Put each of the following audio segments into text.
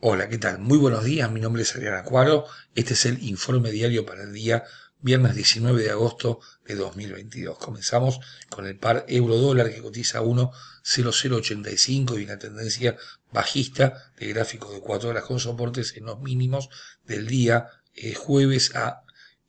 Hola, ¿qué tal? Muy buenos días, mi nombre es Adrián Acuaro. Este es el informe diario para el día viernes 19 de agosto de 2022. Comenzamos con el par euro-dólar que cotiza 1.0085 y una tendencia bajista de gráfico de 4 horas con soportes en los mínimos del día eh, jueves a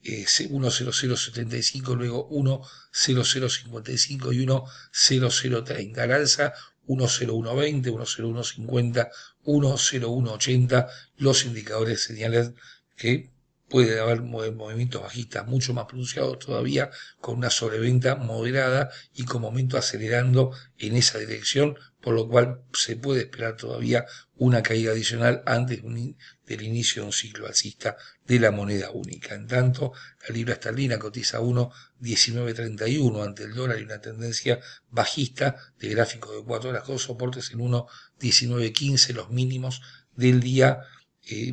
1.0075, eh, luego 1.0055 y 1.0030 al alza, 10120, 10150, 10180, los indicadores señalan que puede haber movimientos bajistas mucho más pronunciados todavía, con una sobreventa moderada y con momentos acelerando en esa dirección, por lo cual se puede esperar todavía una caída adicional antes del inicio de un ciclo alcista de la moneda única. En tanto, la libra esterlina cotiza 1,1931 ante el dólar y una tendencia bajista de gráfico de 4 horas con soportes en 1,1915 los mínimos del día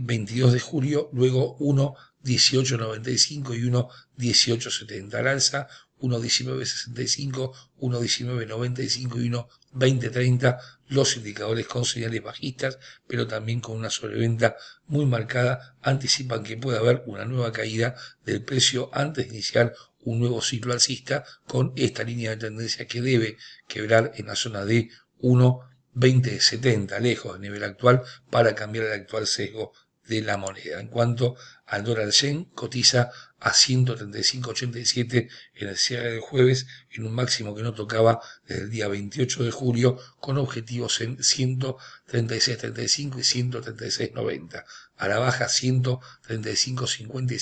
22 eh, de julio, luego 1.1895 y 1.1870 al alza, 1.1965, 1.1995 y 1.2030 los indicadores con señales bajistas, pero también con una sobreventa muy marcada, anticipan que puede haber una nueva caída del precio antes de iniciar un nuevo ciclo alcista con esta línea de tendencia que debe quebrar en la zona de 1 2070, lejos del nivel actual, para cambiar el actual sesgo de la moneda. En cuanto al dólar yen, cotiza a 135.87 en el cierre del jueves, en un máximo que no tocaba desde el día 28 de julio, con objetivos en 136.35 y 136.90. A la baja 135.50 y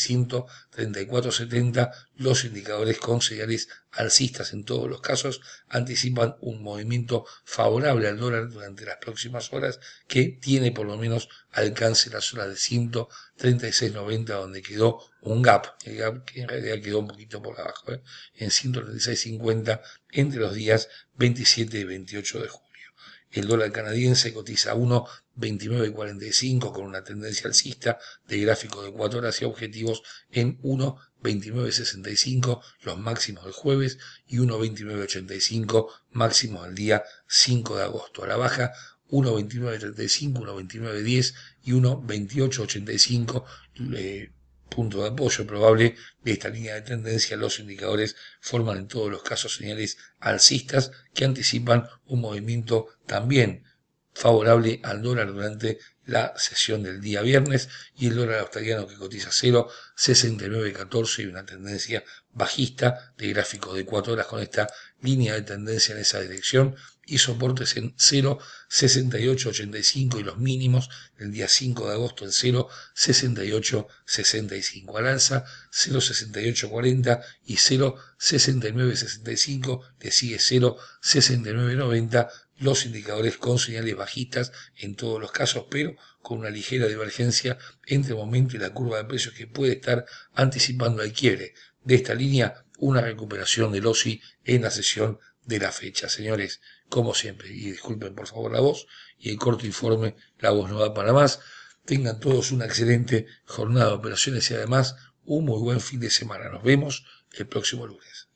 134.70. Los indicadores con señales alcistas en todos los casos anticipan un movimiento favorable al dólar durante las próximas horas que tiene por lo menos alcance la zona de 136.90 donde quedó un gap, el gap que en realidad quedó un poquito por abajo, ¿eh? en 136.50 entre los días 27 y 28 de julio. El dólar canadiense cotiza a 1,2945 con una tendencia alcista de gráfico de 4 horas y objetivos en 1,2965 los máximos del jueves y 1,2985 máximos al día 5 de agosto. A la baja 1.29.35, 1.29.10 y 1.28.85 eh, punto de apoyo probable de esta línea de tendencia. Los indicadores forman en todos los casos señales alcistas que anticipan un movimiento también favorable al dólar durante la sesión del día viernes y el dólar australiano que cotiza 0,6914 y una tendencia bajista de gráfico de 4 horas con esta línea de tendencia en esa dirección y soportes en 0,6885 y los mínimos del día 5 de agosto en 0,6865 al alza, 0,6840 y 0,6965 le sigue 0,6990 los indicadores con señales bajistas en todos los casos, pero con una ligera divergencia entre el momento y la curva de precios que puede estar anticipando el quiebre de esta línea, una recuperación del OSI en la sesión de la fecha. Señores, como siempre, y disculpen por favor la voz y el corto informe, la voz no da para más. Tengan todos una excelente jornada de operaciones y además un muy buen fin de semana. Nos vemos el próximo lunes.